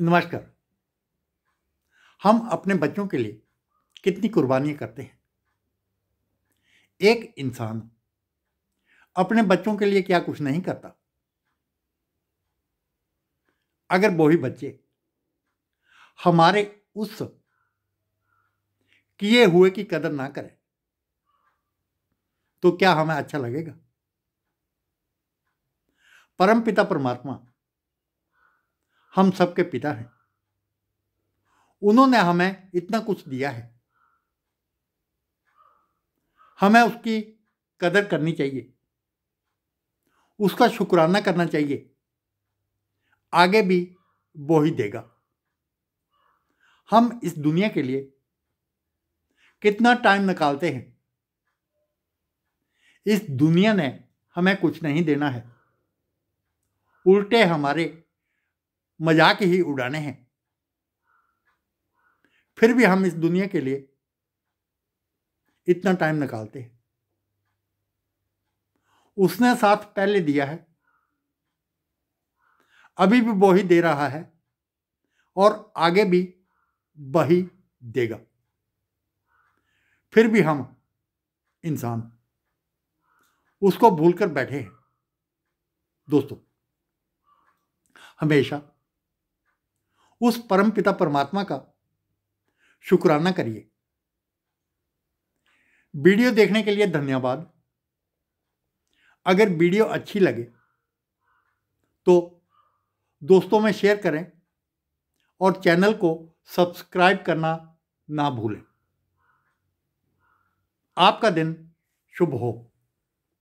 नमस्कार। हम अपने बच्चों के लिए कितनी कुर्बानियाँ करते हैं? एक इंसान अपने बच्चों के लिए क्या कुछ नहीं करता? अगर वो ही बच्चे हमारे उस किए हुए की कदर ना करें तो क्या हमें अच्छा लगेगा? परम पिता परमात्मा हम सबके पिता हैं। उन्होंने हमें इतना कुछ दिया है। हमें उसकी कदर करनी चाहिए। उसका शुक्राना करना चाहिए। आगे भी वो ही देगा। हम इस दुनिया के लिए कितना टाइम निकालते हैं। इस दुनिया ने हमें कुछ नहीं देना है। उल्टे हमारे मज़ाक ही उड़ाने हैं। फिर भी हम इस दुनिया के लिए इतना टाइम निकालते हैं। उसने साथ पहले दिया है। अभी भी वो ही दे रहा है और आगे भी वही देगा। फिर भी हम इंसान उसको भूलकर बैठे हैं। दोस्तों, हमेशा उस परम पिता परमात्मा का शुक्राना करिए। वीडियो देखने के लिए धन्यवाद। अगर वीडियो अच्छी लगे तो दोस्तों में शेयर करें और चैनल को सब्सक्राइब करना ना भूलें। आपका दिन शुभ हो।